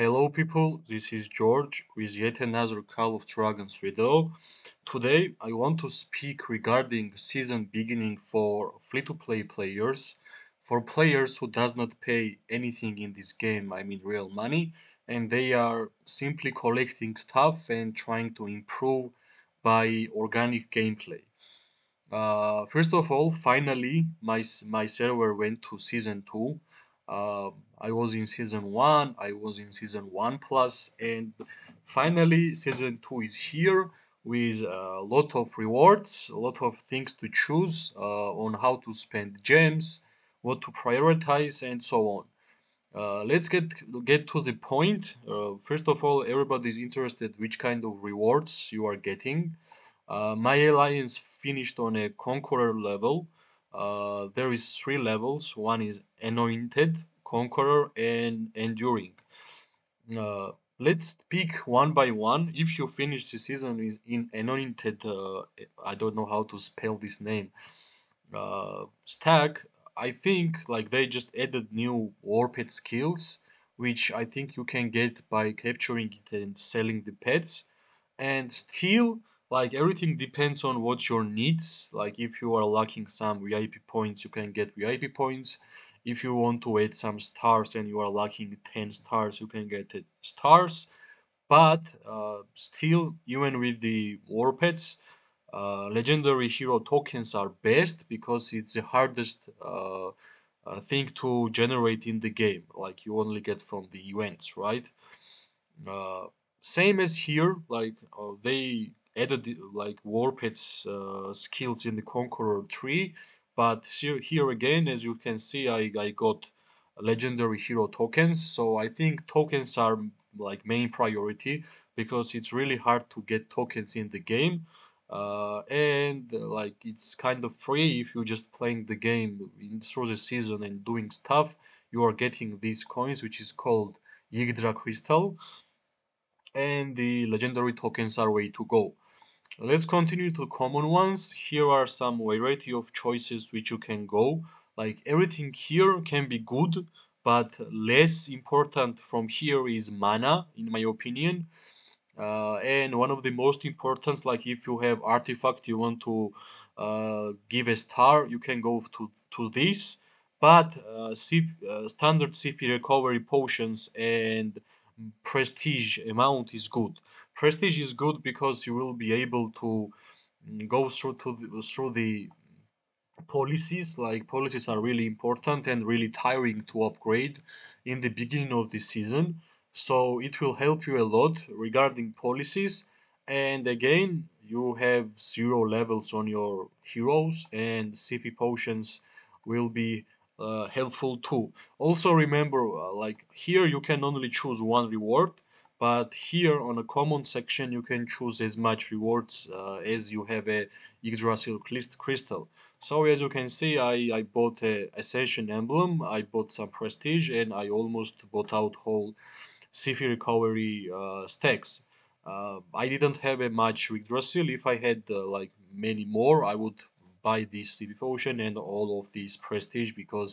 Hello people, this is George with yet another Call of Dragons video. Today I want to speak regarding season beginning for free-to-play players, for players who does not pay anything in this game, I mean real money, and they are simply collecting stuff and trying to improve by organic gameplay. Uh, first of all, finally my, my server went to season 2 uh, I was in season one, I was in season one plus, and finally season two is here with a lot of rewards, a lot of things to choose uh, on how to spend gems, what to prioritize, and so on. Uh, let's get get to the point. Uh, first of all, everybody is interested which kind of rewards you are getting. Uh, my alliance finished on a conqueror level. Uh, there is three levels. One is anointed, conqueror, and enduring. Uh, let's pick one by one. If you finish the season is in anointed, uh, I don't know how to spell this name. Uh, stack. I think like they just added new war pet skills, which I think you can get by capturing it and selling the pets. And still, like everything depends on what your needs. Like if you are lacking some vip points you can get vip points. If you want to add some stars and you are lacking 10 stars you can get stars. But uh, still even with the war pets uh, legendary hero tokens are best because it's the hardest uh, uh thing to generate in the game. Like you only get from the events right? Uh, same as here. Like uh, they added like warpets uh, skills in the Conqueror tree, but here again, as you can see, I, I got legendary hero tokens. So I think tokens are like main priority because it's really hard to get tokens in the game. Uh, and like it's kind of free if you're just playing the game in, through the season and doing stuff you are getting these coins which is called Yggdra crystal and the legendary tokens are way to go Let's continue to common ones. Here are some variety of choices which you can go. Like everything here can be good, but less important from here is mana, in my opinion. Uh, and one of the most important, like if you have artifact you want to uh, give a star, you can go to, to this. But uh, uh standard Siphi recovery potions and prestige amount is good. Prestige is good because you will be able to mm, go through to the, through the policies like policies are really important and really tiring to upgrade in the beginning of the season so it will help you a lot regarding policies and again you have zero levels on your heroes and Siphi potions will be uh, helpful too. Also remember, uh, like here you can only choose one reward, but here on a common section you can choose as much rewards uh, as you have a Yggdrasil crystal. So as you can see, I, I bought a Ascension emblem, I bought some prestige, and I almost bought out whole Siphi recovery uh, stacks. Uh, I didn't have a much Yggdrasil. If I had uh, like many more, I would buy this devotion and all of this prestige because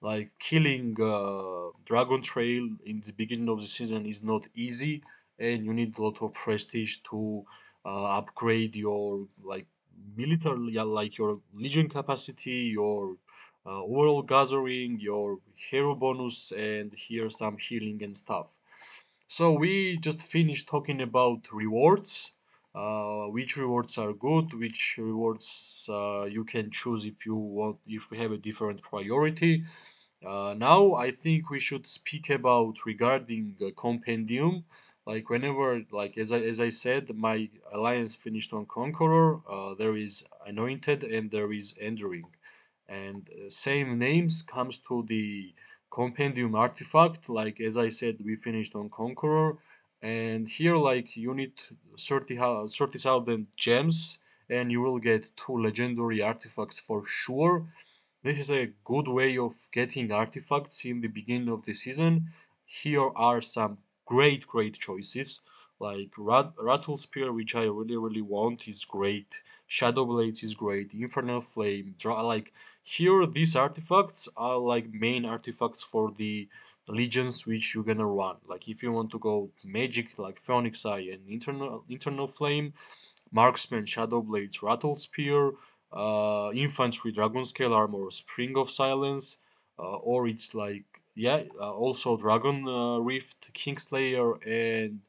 like killing uh, dragon trail in the beginning of the season is not easy and you need a lot of prestige to uh, upgrade your like military like your legion capacity your uh, overall gathering your hero bonus and here some healing and stuff. So we just finished talking about rewards uh, which rewards are good, which rewards uh, you can choose if you want, if we have a different priority. Uh, now I think we should speak about regarding compendium. Like whenever, like as I as I said, my alliance finished on Conqueror. Uh, there is Anointed and there is Enduring, and uh, same names comes to the compendium artifact. Like as I said, we finished on Conqueror and here like you need 30,000 gems and you will get two legendary artifacts for sure. This is a good way of getting artifacts in the beginning of the season. Here are some great great choices Like Rat- Rattle Spear, which I really really want, is great. Shadow Blades is great. Infernal Flame, dra- like here these artifacts are like main artifacts for the legions which you're gonna run. Like if you want to go magic like Phoenix Eye and Infernal Infernal Flame, Marksman, Shadow Blades, Rattle Spear, uh, Infantry, Dragon Scale Armor, Spring of Silence, uh, or it's like yeah, uh, also Dragon uh, Rift, Kingslayer, and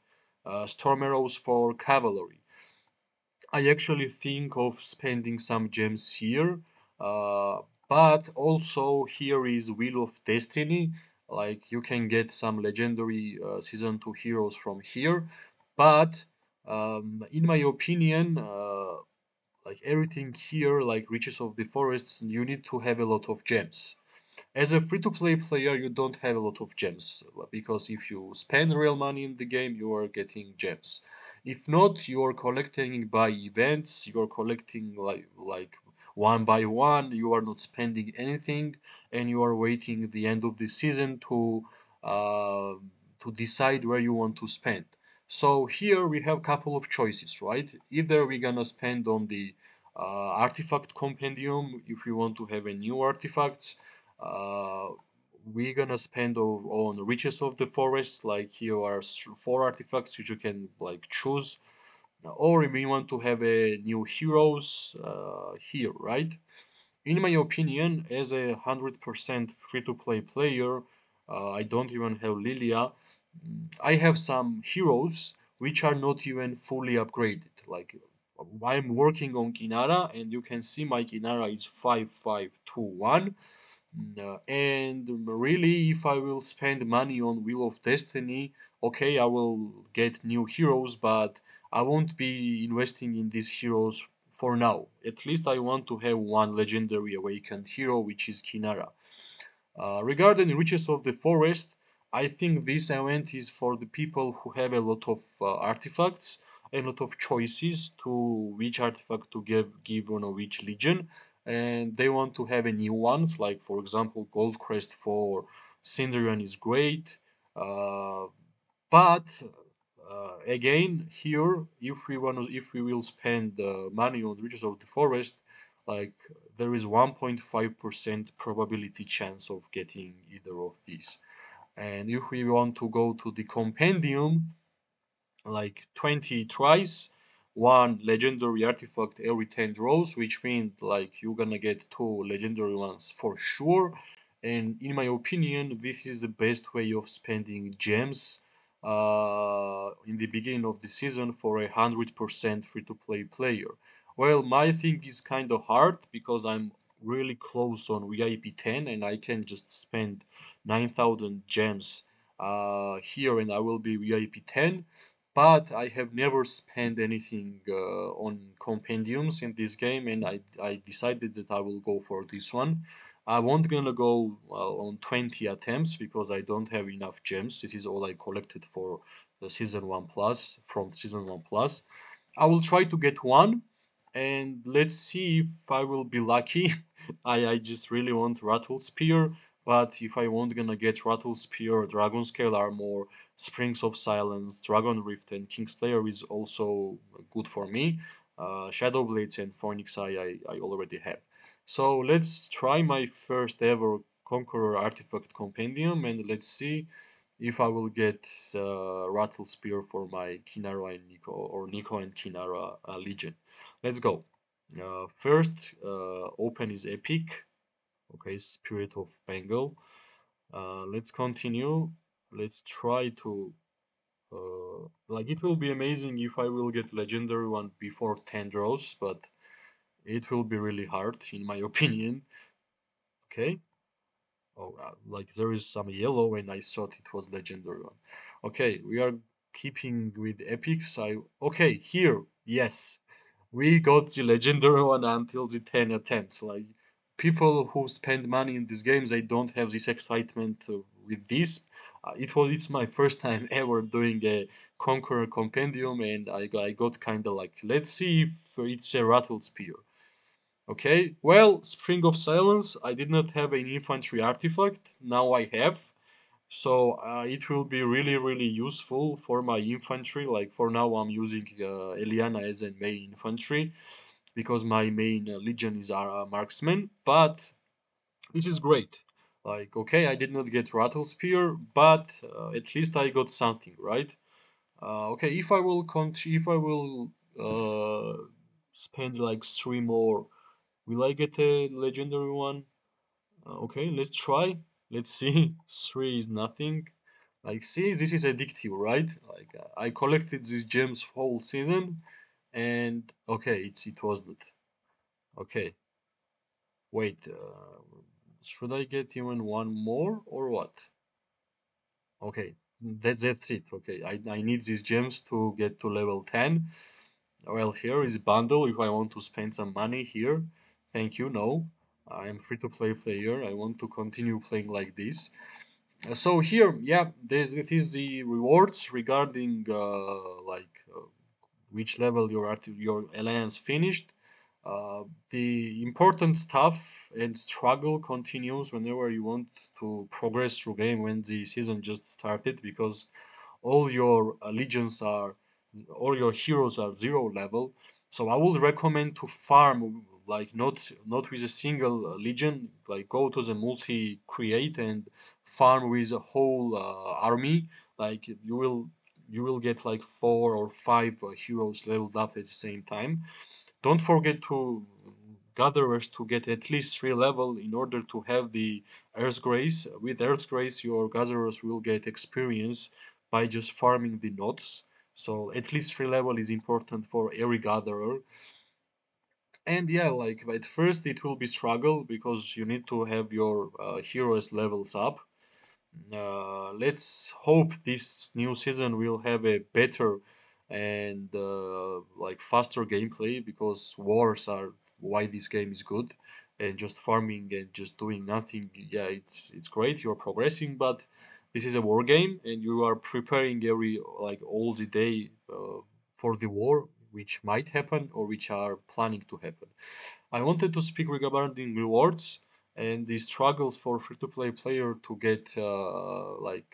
uh, Storm Arrows for Cavalry. I actually think of spending some gems here, uh, but also here is Wheel of Destiny. Like you can get some legendary uh, season two heroes from here, but um, in my opinion, uh, like everything here, like Riches of the Forests, you need to have a lot of gems. As a free-to-play player, you don't have a lot of gems because if you spend real money in the game, you are getting gems. If not, you are collecting by events. You are collecting like like one by one. You are not spending anything, and you are waiting the end of the season to uh, to decide where you want to spend. So here we have couple of choices, right? Either we're gonna spend on the uh, artifact compendium if we want to have a new artifacts uh, we're gonna spend on riches of the forest like here are four artifacts which you can like choose. Or we want to have a new heroes uh, here right? In my opinion as a 100% free to play player uh, i don't even have lilia. I have some heroes which are not even fully upgraded. Like i'm working on kinara and you can see my kinara is 5521 uh, and really, if I will spend money on Wheel of Destiny, okay, I will get new heroes, but I won't be investing in these heroes for now. At least I want to have one legendary awakened hero, which is Kinara. Uh, regarding Riches of the Forest, I think this event is for the people who have a lot of uh, artifacts, a lot of choices to which artifact to give give on which legion, and they want to have a new ones. Like for example, Gold Crest for Cinderian is great, uh, but uh, again here, if we want if we will spend uh, money on the Riches of the Forest, like there is 1.5% probability chance of getting either of these. And if we want to go to the compendium, like 20 tries, one legendary artifact every 10 draws, which means like you're gonna get two legendary ones for sure. And in my opinion, this is the best way of spending gems uh, in the beginning of the season for a 100% free to play player. Well, my thing is kind of hard because I'm really close on VIP 10 and I can just spend 9000 gems uh, here and I will be VIP 10 but I have never spent anything uh, on compendiums in this game, and I, I decided that I will go for this one. I won't gonna go uh, on 20 attempts because I don't have enough gems. This is all I collected for the season 1 plus from season 1 plus. I will try to get one and let's see if I will be lucky. I, I just really want Rattle Spear, but if I won't gonna get Rattle Spear, Dragon Scale Armor, Springs of Silence, Dragon Rift, and Kingslayer is also good for me. Uh, Shadow Blades and Phoenix Eye I, I already have. So let's try my first ever Conqueror Artifact Compendium and let's see if I will get uh, Rattle Spear for my Kinara and Nico or Nico and Kinara uh, Legion. Let's go. Uh, first, uh, open is Epic. Okay, Spirit of Bengal. Uh, let's continue. Let's try to uh, like it will be amazing if I will get legendary one before 10 draws, but it will be really hard in my opinion. Okay. Oh, uh, like there is some yellow and I thought it was legendary one. Okay, we are keeping with epics. I okay here. Yes, we got the legendary one until the 10 attempts. Like people who spend money in these games, they don't have this excitement uh, with this. Uh, it was it's my first time ever doing a Conqueror Compendium, and I I got kind of like let's see if it's a Rattle Spear. Okay, well, Spring of Silence, I did not have an infantry artifact, now I have. so uh, it will be really really useful for my infantry like for now i'm using uh, eliana as a main infantry because my main uh, legion is a marksman but this is great like okay i did not get rattle spear but uh, at least i got something right uh, okay if i will cont- if i will uh, spend like three more will i get a legendary one uh, okay, let's try. Let's see. Three is nothing. Like, see, this is addictive, right? Like, uh, I collected these gems whole season, and okay, it's it wasn't. Okay, wait. Uh, should I get even one more or what? Okay, that's that's it. Okay, I I need these gems to get to level ten. Well, here is bundle if I want to spend some money here. Thank you. No, I am free to play player. I want to continue playing like this. So here, yeah, this, this is the rewards regarding uh, like uh, which level your your alliance finished. Uh, the important stuff and struggle continues whenever you want to progress through game when the season just started because all your legions are all your heroes are zero level so i would recommend to farm like not not with a single legion like go to the multi create and farm with a whole uh, army like you will you will get like four or five uh, heroes leveled up at the same time. Don't forget to gatherers to get at least three level in order to have the earth grace. With earth grace your gatherers will get experience by just farming the nodes. So at least three level is important for every gatherer. And yeah like at first it will be struggle because you need to have your uh, heroes levels up uh, let's hope this new season will have a better and uh, like faster gameplay because wars are why this game is good and just farming and just doing nothing. Yeah it's it's great. You're progressing but this is a war game and you are preparing every like all the day uh, for the war which might happen or which are planning to happen. I wanted to speak regarding rewards and the struggles for free-to-play player to get uh, like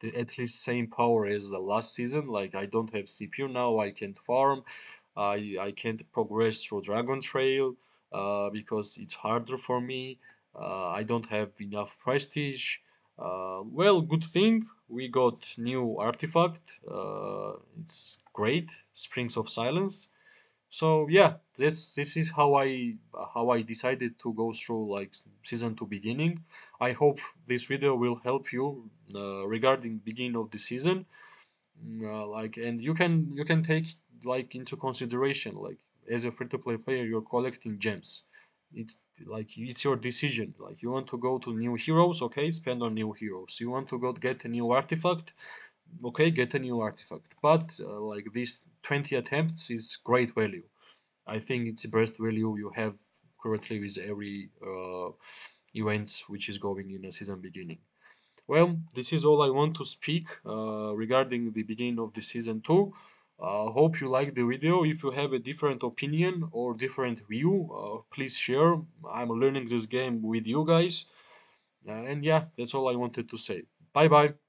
the at least same power as the last season. Like I don't have CPU now, I can't farm, I I can't progress through Dragon Trail uh, because it's harder for me. Uh, I don't have enough prestige. Uh, well, good thing we got new artifact. Uh, it's great, Springs of Silence so yeah this this is how i how i decided to go through like season two beginning. I hope this video will help you uh, regarding beginning of the season. Mm, uh, like and you can you can take like into consideration like as a free to play player you're collecting gems. It's like it's your decision. Like you want to go to new heroes okay spend on new heroes. You want to go get a new artifact okay get a new artifact. But uh, like these 20 attempts is great value I think it's the best value you have currently with every uh, events which is going in a season beginning. Well, this is all I want to speak uh, regarding the beginning of the season two. Uh, hope you like the video. If you have a different opinion or different view, uh, please share. I'm learning this game with you guys. Uh, and yeah, that's all I wanted to say. Bye bye.